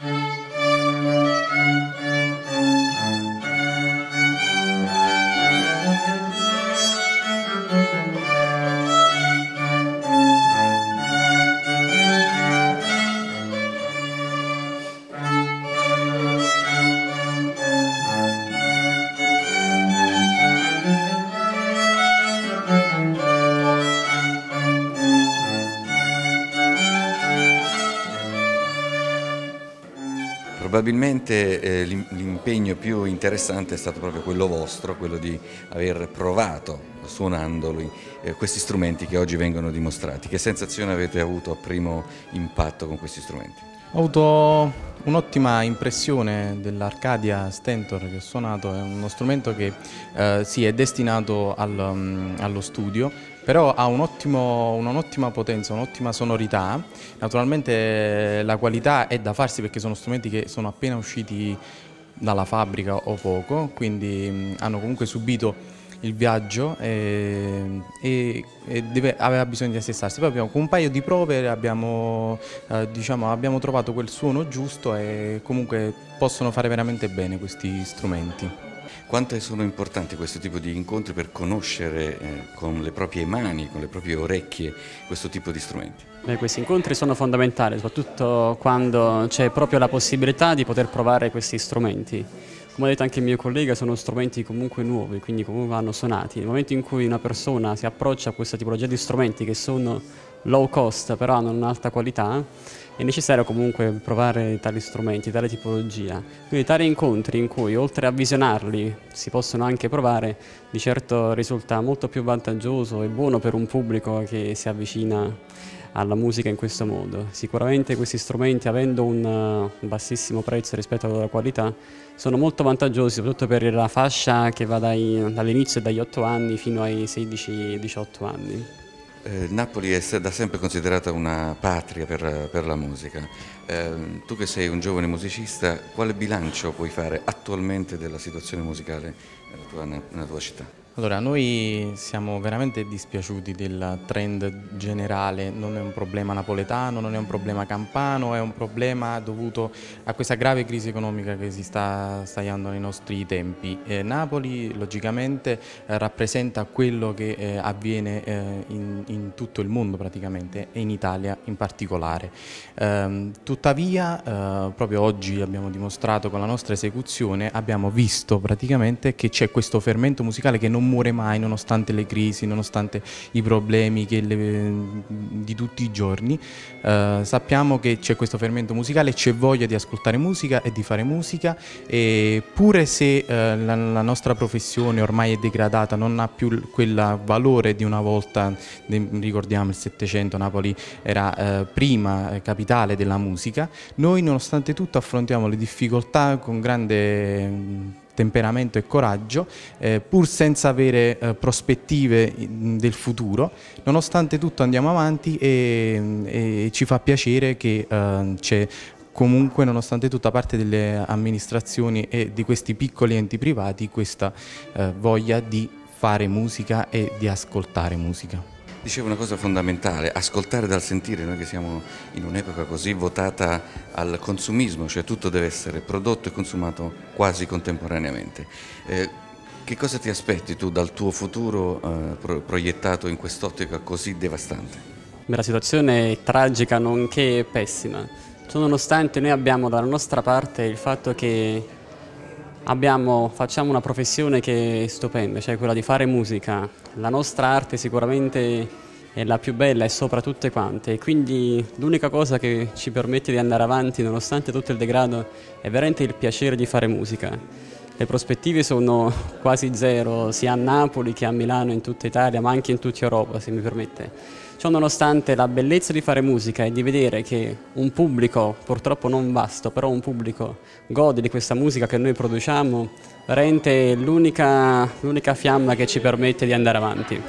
Mm-hmm. Probabilmente eh, l'impegno più interessante è stato proprio quello vostro, quello di aver provato suonandoli eh, questi strumenti che oggi vengono dimostrati. Che sensazione avete avuto a primo impatto con questi strumenti? Ho avuto un'ottima impressione dell'Arcadia Stentor che ho suonato, è uno strumento che eh, sì, è destinato al, um, allo studio, però ha un'ottima potenza, un'ottima sonorità, naturalmente la qualità è da farsi perché sono strumenti che sono appena usciti dalla fabbrica o poco, quindi mh, hanno comunque subito il viaggio e, e, e deve, aveva bisogno di assestarsi. Poi abbiamo, con un paio di prove abbiamo, eh, diciamo, abbiamo trovato quel suono giusto e comunque possono fare veramente bene questi strumenti. Quanto sono importanti questo tipo di incontri per conoscere eh, con le proprie mani, con le proprie orecchie questo tipo di strumenti? Beh, questi incontri sono fondamentali, soprattutto quando c'è proprio la possibilità di poter provare questi strumenti. Come ha detto anche il mio collega, sono strumenti comunque nuovi, quindi comunque vanno suonati. Nel momento in cui una persona si approccia a questa tipologia di strumenti che sono low cost però hanno un'alta qualità, è necessario comunque provare tali strumenti, tale tipologia. Quindi tali incontri in cui oltre a visionarli si possono anche provare, di certo risulta molto più vantaggioso e buono per un pubblico che si avvicina alla musica in questo modo. Sicuramente questi strumenti, avendo un bassissimo prezzo rispetto alla loro qualità, sono molto vantaggiosi, soprattutto per la fascia che va dall'inizio dagli 8 anni fino ai 16-18 anni. Eh, Napoli è da sempre considerata una patria per, per la musica. Eh, tu che sei un giovane musicista, quale bilancio puoi fare attualmente della situazione musicale nella tua, nella tua città? Allora, noi siamo veramente dispiaciuti del trend generale, non è un problema napoletano, non è un problema campano, è un problema dovuto a questa grave crisi economica che si sta stagliando nei nostri tempi. Eh, Napoli logicamente eh, rappresenta quello che eh, avviene eh, in, in, tutto il mondo praticamente e in Italia in particolare. Ehm, tuttavia, eh, proprio oggi abbiamo dimostrato con la nostra esecuzione, abbiamo visto praticamente che c'è questo fermento musicale che non muore mai nonostante le crisi, nonostante i problemi le, di tutti i giorni. Uh, sappiamo che c'è questo fermento musicale, c'è voglia di ascoltare musica e di fare musica e pure se uh, la, la, nostra professione ormai è degradata, non ha più quel valore di una volta, ricordiamo il Settecento, Napoli era uh, prima capitale della musica, noi nonostante tutto affrontiamo le difficoltà con grande temperamento e coraggio, eh, pur senza avere eh, prospettive del futuro. Nonostante tutto andiamo avanti e, e ci fa piacere che eh, c'è comunque nonostante tutto da parte delle amministrazioni e di questi piccoli enti privati questa eh, voglia di fare musica e di ascoltare musica. Dicevo una cosa fondamentale, ascoltare dal sentire, noi che siamo in un'epoca così votata al consumismo, cioè tutto deve essere prodotto e consumato quasi contemporaneamente. Eh, che cosa ti aspetti tu dal tuo futuro eh, pro proiettato in quest'ottica così devastante? La situazione è tragica nonché pessima. Ciononostante noi abbiamo dalla nostra parte il fatto che abbiamo, facciamo una professione che è stupenda, cioè quella di fare musica. La nostra arte sicuramente è la più bella e sopra tutte quante quindi l'unica cosa che ci permette di andare avanti nonostante tutto il degrado è veramente il piacere di fare musica. Le prospettive sono quasi zero sia a Napoli che a Milano in tutta Italia ma anche in tutta Europa se mi permette. Ciò nonostante la bellezza di fare musica e di vedere che un pubblico, purtroppo non vasto, però un pubblico gode di questa musica che noi produciamo, rende l'unica fiamma che ci permette di andare avanti.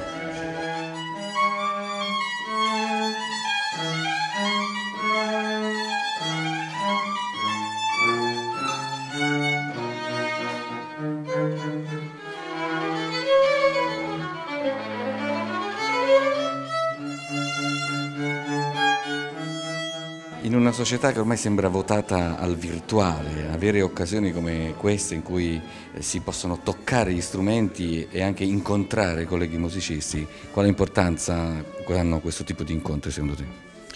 In una società che ormai sembra votata al virtuale, avere occasioni come queste in cui eh, si possono toccare gli strumenti e anche incontrare colleghi musicisti, quale importanza hanno questo tipo di incontri secondo te?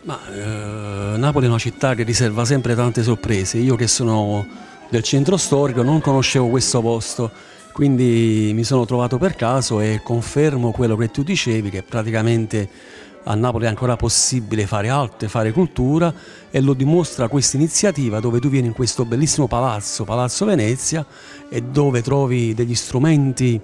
Ma, eh, Napoli è una città che riserva sempre tante sorprese. Io che sono del centro storico non conoscevo questo posto, quindi mi sono trovato per caso e confermo quello che tu dicevi, che praticamente a Napoli è ancora possibile fare arte, fare cultura e lo dimostra questa iniziativa dove tu vieni in questo bellissimo palazzo, Palazzo Venezia, e dove trovi degli strumenti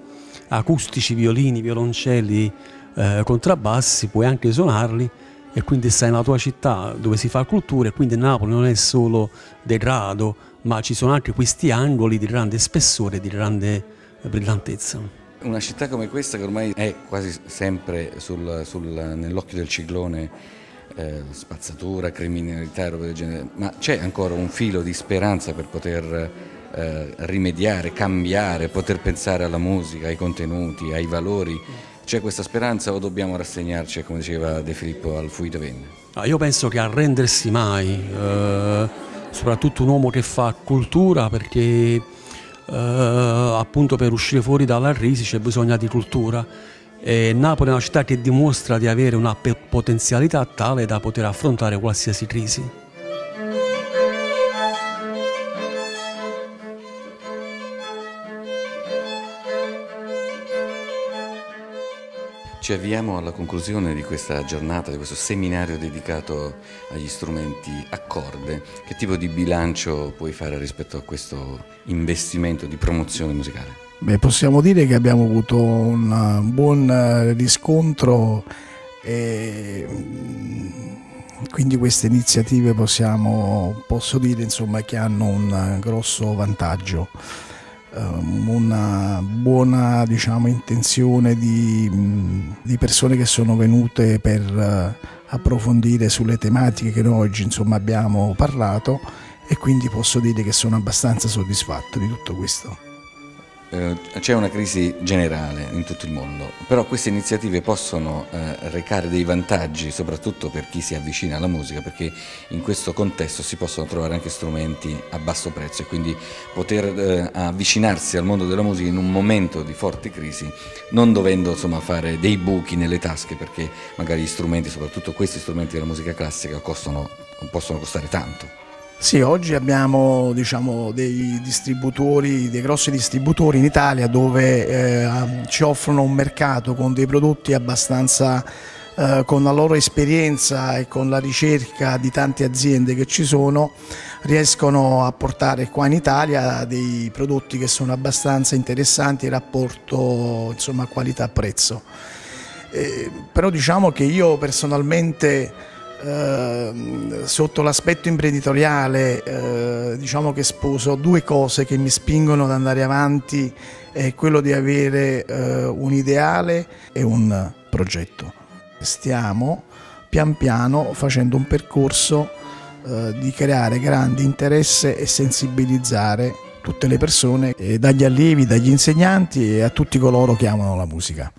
acustici, violini, violoncelli, eh, contrabbassi, puoi anche suonarli e quindi stai nella tua città dove si fa cultura e quindi Napoli non è solo degrado, ma ci sono anche questi angoli di grande spessore di grande brillantezza. Una città come questa che ormai è quasi sempre sul, sul, nell'occhio del ciclone, eh, spazzatura, criminalità e roba del genere, ma c'è ancora un filo di speranza per poter eh, rimediare, cambiare, poter pensare alla musica, ai contenuti, ai valori? C'è questa speranza o dobbiamo rassegnarci, come diceva De Filippo, al fuito venne? Ah, io penso che arrendersi mai, eh, soprattutto un uomo che fa cultura perché eh, appunto per uscire fuori dalla crisi c'è bisogno di cultura e Napoli è una città che dimostra di avere una potenzialità tale da poter affrontare qualsiasi crisi. Ci avviamo alla conclusione di questa giornata, di questo seminario dedicato agli strumenti a corde. Che tipo di bilancio puoi fare rispetto a questo investimento di promozione musicale? Beh, possiamo dire che abbiamo avuto un buon riscontro e mm, quindi queste iniziative possiamo, posso dire insomma, che hanno un grosso vantaggio. Ehm, una buona diciamo, intenzione di, di, persone che sono venute per eh, approfondire sulle tematiche che noi oggi insomma, abbiamo parlato e quindi posso dire che sono abbastanza soddisfatto di tutto questo. Eh, c'è una crisi generale in tutto il mondo, però queste iniziative possono eh, recare dei vantaggi soprattutto per chi si avvicina alla musica perché in questo contesto si possono trovare anche strumenti a basso prezzo e quindi poter eh, avvicinarsi al mondo della musica in un momento di forte crisi non dovendo insomma, fare dei buchi nelle tasche perché magari gli strumenti, soprattutto questi strumenti della musica classica, costano, possono costare tanto. Sì, oggi abbiamo diciamo, dei distributori, dei grossi distributori in Italia dove eh, ci offrono un mercato con dei prodotti abbastanza eh, con la loro esperienza e con la ricerca di tante aziende che ci sono riescono a portare qua in Italia dei prodotti che sono abbastanza interessanti in rapporto qualità-prezzo. Eh, però diciamo che io personalmente Ehm, sotto l'aspetto imprenditoriale eh, diciamo che sposo due cose che mi spingono ad andare avanti è quello di avere eh, un ideale e un progetto. Stiamo pian piano facendo un percorso eh, di creare grande interesse e sensibilizzare tutte le persone, dagli allievi, dagli insegnanti e a tutti coloro che amano la musica.